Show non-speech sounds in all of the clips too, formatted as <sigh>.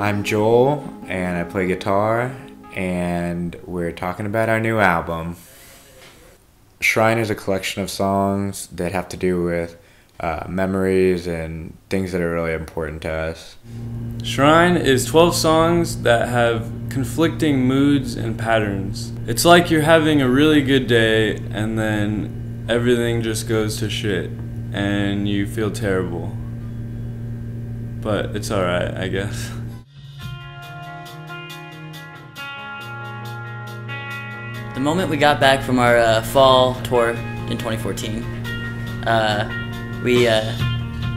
I'm Joel, and I play guitar, and we're talking about our new album. Shrine is a collection of songs that have to do with uh, memories and things that are really important to us. Shrine is 12 songs that have conflicting moods and patterns. It's like you're having a really good day and then everything just goes to shit and you feel terrible. But it's alright, I guess. <laughs> The moment we got back from our uh, fall tour in 2014, uh, we uh,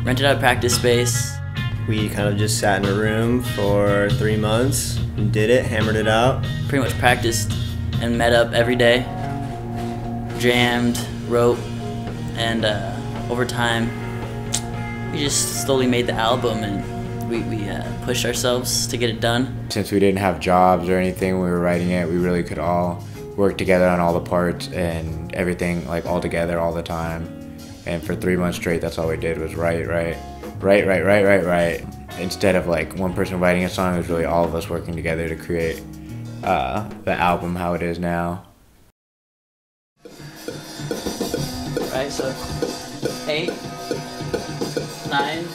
rented out a practice space. We kind of just sat in a room for three months, did it, hammered it out. Pretty much practiced and met up every day, jammed, wrote, and uh, over time, we just slowly made the album and we, we uh, pushed ourselves to get it done. Since we didn't have jobs or anything, we were writing it, we really could all work together on all the parts and everything, like all together all the time. And for three months straight, that's all we did was write, write, write, write, write, write, write. Instead of like one person writing a song, it was really all of us working together to create uh, the album how it is now. Right, so eight, nine,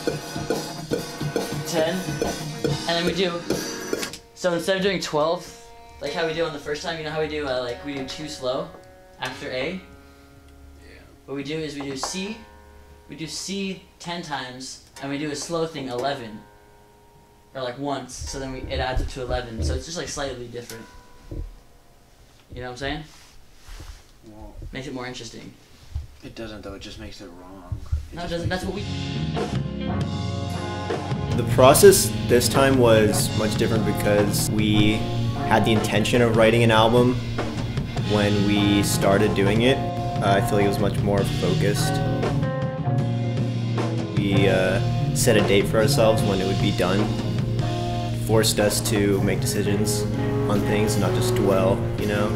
ten, and then we do. So instead of doing 12, like how we do on the first time, you know how we do, uh, like we do two slow after A? Yeah. What we do is we do C, we do C 10 times, and we do a slow thing 11. Or like once, so then we, it adds up to 11. So it's just like slightly different. You know what I'm saying? Well, Makes it more interesting. it doesn't though. It just makes it wrong. It No, it doesn't. makes That's what we. The process this time was much different because we had the intention of writing an album when we started doing it. Uh, I feel like it was much more focused. We uh, set a date for ourselves when it would be done. Forced us to make decisions on things, not just dwell, you know?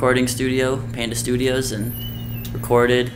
Recording studio, Panda Studios, and recorded.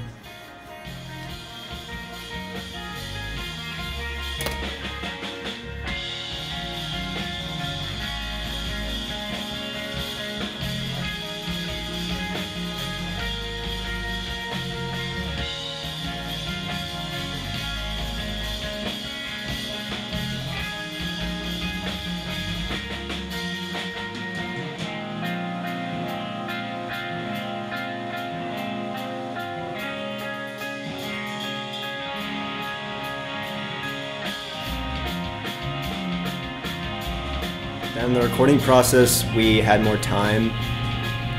And the recording process, we had more time.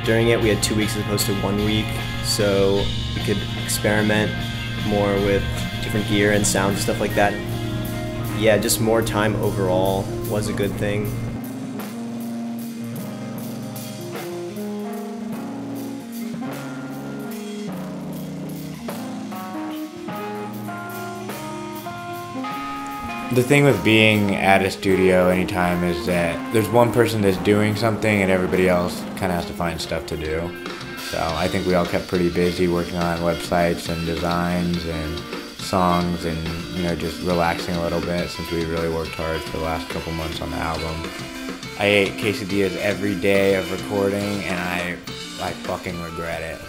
During it, we had two weeks as opposed to one week, so we could experiment more with different gear and sounds and stuff like that. Yeah, just more time overall was a good thing. The thing with being at a studio anytime is that there's one person that's doing something and everybody else kind of has to find stuff to do. So I think we all kept pretty busy working on websites and designs and songs and you know just relaxing a little bit since we really worked hard for the last couple months on the album. I ate quesadillas every day of recording and I I fucking regret it.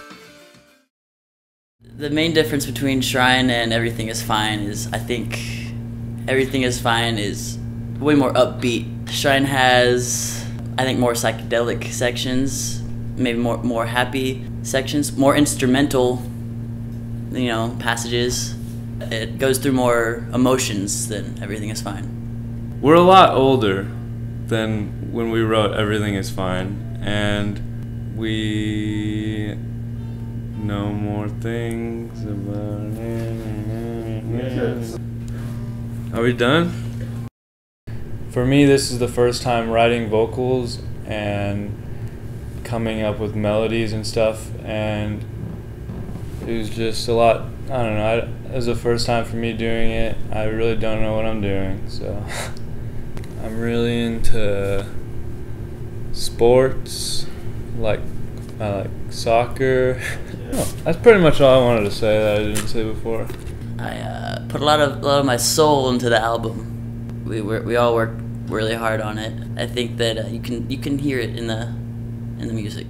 The main difference between Shrine and Everything is Fine is I think Everything is Fine is way more upbeat. Shrine has I think more psychedelic sections, maybe more more happy sections, more instrumental you know, passages. It goes through more emotions than everything is fine. We're a lot older than when we wrote Everything is Fine, and we know more things about it. Are we done? For me, this is the first time writing vocals and coming up with melodies and stuff, and it was just a lot. I don't know. I, it was the first time for me doing it. I really don't know what I'm doing, so <laughs> I'm really into sports, like I like soccer. <laughs> Oh, that's pretty much all I wanted to say that I didn't say before. I uh, put a lot of a lot of my soul into the album. We were, we all worked really hard on it. I think that uh, you can you can hear it in the in the music.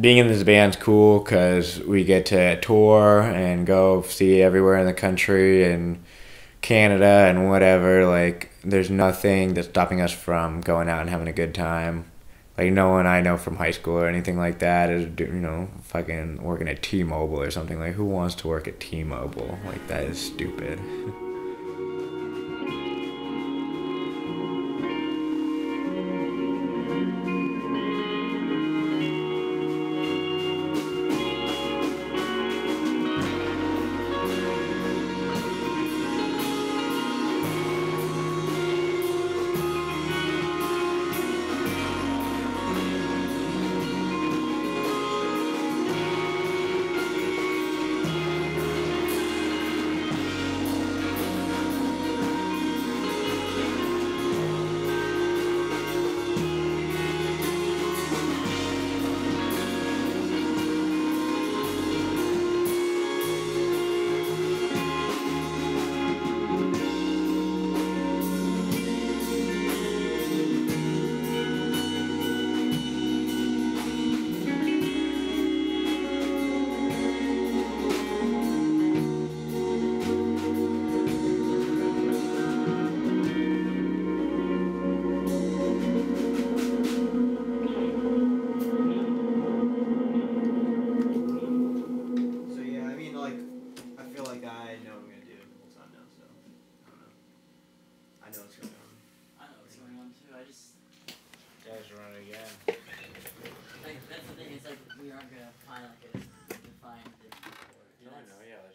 being in this band's cool because we get to tour and go see everywhere in the country and Canada and whatever. Like, there's nothing that's stopping us from going out and having a good time. Like, no one I know from high school or anything like that is, you know, fucking working at T Mobile or something. Like, who wants to work at T Mobile? Like, that is stupid. <laughs> I know what's going on. I know what's going on too. I just. You guys run again. Like that's the thing. It's like we aren't gonna find like a defined. No, I know. Yeah.